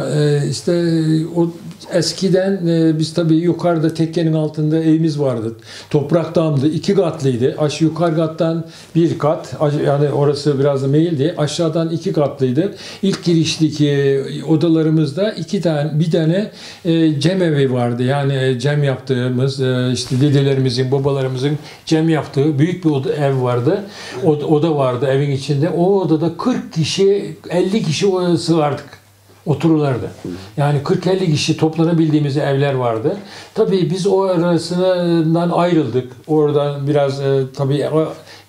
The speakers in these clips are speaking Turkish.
Ee, işte o eskiden e, biz tabii yukarıda tekkenin altında evimiz vardı. Toprak damdı. iki katlıydı. Aş yukarı kattan bir kat. Yani orası biraz da meyildi. Aşağıdan iki katlıydı. İlk girişteki odalarımızda iki tane bir tane e, cem evi vardı. Yani e, cem yaptığımız e, işte dedelerimizin, babalarımızın cem yaptığı büyük bir oda, ev vardı. Oda vardı evin içinde. O odada 40 kişi, 50 kişi o- sığardık otururlardı. Yani 40-50 kişi toplanabildiğimiz evler vardı. Tabii biz o arasından ayrıldık. Oradan biraz e, tabii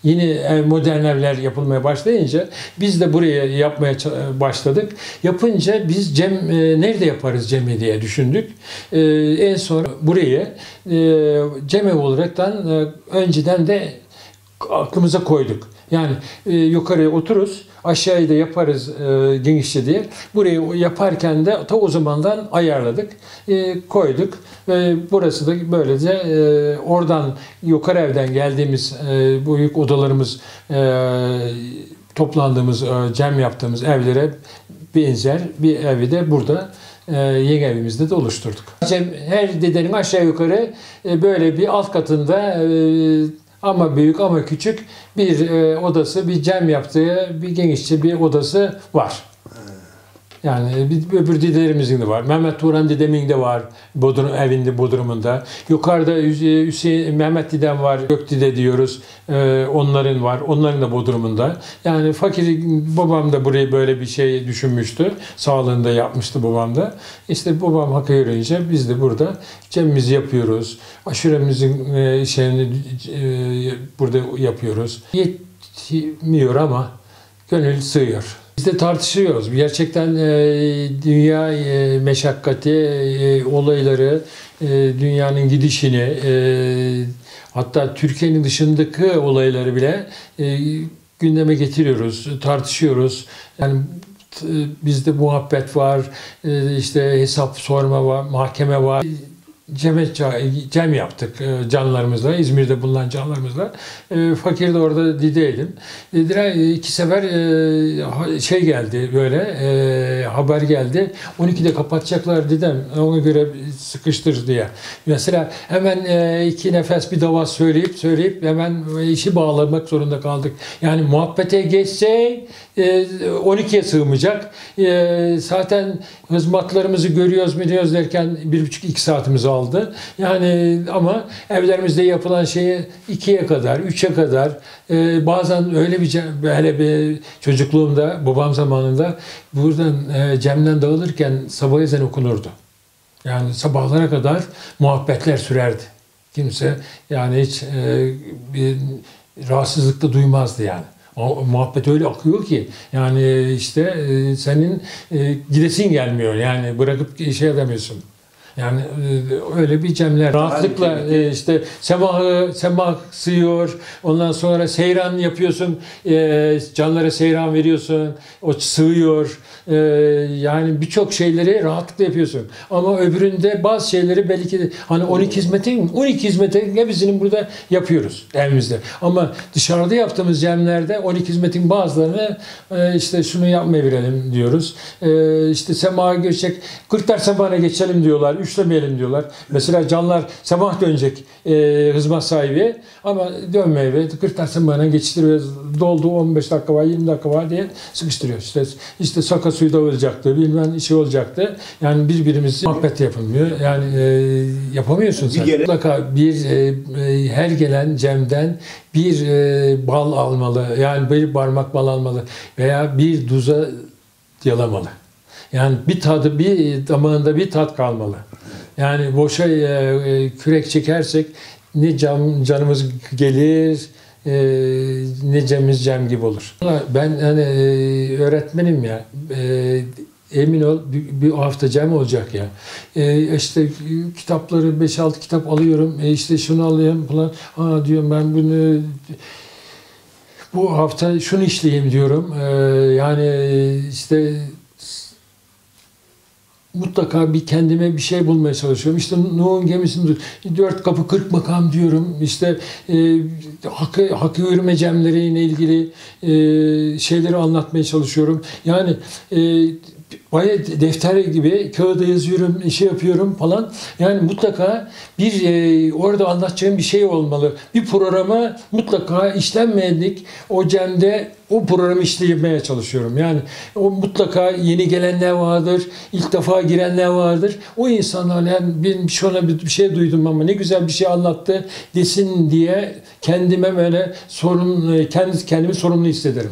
yeni ev, modern evler yapılmaya başlayınca biz de buraya yapmaya ça- başladık. Yapınca biz cem e, nerede yaparız cemi diye düşündük. E, en son buraya e, cem olaraktan e, önceden de aklımıza koyduk. Yani e, yukarıya otururuz, aşağıya da yaparız e, genişçe diye. Burayı yaparken de ta o zamandan ayarladık, e, koyduk. Ve burası da böylece e, oradan yukarı evden geldiğimiz e, büyük odalarımız e, toplandığımız, e, cem yaptığımız evlere benzer bir evi de burada e, yeni evimizde de oluşturduk. Her dedenin aşağı yukarı e, böyle bir alt katında e, ama büyük ama küçük bir e, odası, bir cem yaptığı bir genişçe bir odası var. Yani bir, öbür dedelerimizin de var. Mehmet Turan dedemin de var. Bodrum, evinde Bodrum'unda. Yukarıda Hüs- Hüseyin, Mehmet dedem var. Gökdide diyoruz. Onların var. Onların da Bodrum'unda. Yani fakir babam da burayı böyle bir şey düşünmüştü. Sağlığında yapmıştı babam da. İşte babam haka yürüyünce biz de burada cemimizi yapıyoruz. Aşuremizin e, şeyini e, burada yapıyoruz. Yetmiyor ama gönül sığıyor. Biz de tartışıyoruz. Gerçekten e, dünya e, meşakkati, e, olayları, e, dünyanın gidişini, e, hatta Türkiye'nin dışındaki olayları bile e, gündeme getiriyoruz, tartışıyoruz. Yani t- bizde muhabbet var, e, işte hesap sorma var, mahkeme var. Cem, cem yaptık e, canlarımızla, İzmir'de bulunan canlarımızla. E, Fakir de orada dideydim. E, iki sefer şey geldi böyle haber geldi. 12'de kapatacaklar dedim. Ona göre sıkıştır diye. Mesela hemen iki nefes bir dava söyleyip söyleyip hemen işi bağlamak zorunda kaldık. Yani muhabbete geçse e, 12'ye sığmayacak. Zaten hizmetlerimizi görüyoruz biliyoruz derken bir buçuk iki saatimizi aldı. Yani ama evlerimizde yapılan şeyi ikiye kadar, üçe kadar e, bazen öyle bir hele bir çocukluğumda babam zamanında buradan e, Cem'den dağılırken sabah ezan okunurdu. Yani sabahlara kadar muhabbetler sürerdi. Kimse yani hiç e, bir rahatsızlık da duymazdı yani. O muhabbet öyle akıyor ki yani işte e, senin e, gidesin gelmiyor yani bırakıp şey edemiyorsun. Yani e, öyle bir cemler rahatlıkla e, işte semahı semah sığıyor. Ondan sonra seyran yapıyorsun. e, canlara seyran veriyorsun. O sığıyor. E, yani birçok şeyleri rahatlıkla yapıyorsun. Ama öbüründe bazı şeyleri belki hani 12 hizmetin 12 hizmetin hepsini burada yapıyoruz evimizde. Ama dışarıda yaptığımız cemlerde 12 hizmetin bazılarını e, işte şunu yapmaya verelim diyoruz. E, işte semaha geçecek 40 ders semahına geçelim diyorlar. Üçlemeyelim diyorlar. Mesela canlar semah dönecek e, hizmet sahibi ama dönmeye ve 40 ders semahına geçiştiriyor. Doldu 15 dakika var 20 dakika var diye sıkıştırıyor. İşte, işte saka suyu da olacaktı bilmem işi olacaktı. Yani birbirimizi muhabbet yapılmıyor. Yani e, yapamıyorsun sen. Bir Mutlaka bir e, e, her gelen cemden bir e, bal almalı. Yani bir parmak bal almalı veya bir duza yalamalı. Yani bir tadı bir damağında bir tat kalmalı. Yani boşa e, e, kürek çekersek ne cam, canımız gelir e, ne cemimiz cem gibi olur. Ben hani e, öğretmenim ya. e, emin ol bir, bir hafta cem olacak ya. E, işte kitapları 5-6 kitap alıyorum. E, işte şunu alıyorum falan. Aa diyorum ben bunu bu hafta şunu işleyeyim diyorum. E, yani işte mutlaka bir kendime bir şey bulmaya çalışıyorum. İşte Nuh'un gemisini dört kapı kırk makam diyorum. İşte e, hakkı, hakkı yürüme ilgili e, şeyleri anlatmaya çalışıyorum. Yani e, Bayağı defter gibi kağıda yazıyorum, şey yapıyorum falan. Yani mutlaka bir e, orada anlatacağım bir şey olmalı. Bir programa mutlaka işlenmedik o cemde o programı işlemeye çalışıyorum. Yani o mutlaka yeni gelenler vardır, ilk defa girenler vardır. O insanlar yani ben şuna bir şey duydum ama ne güzel bir şey anlattı desin diye kendime böyle sorun, kendi kendimi sorumlu hissederim.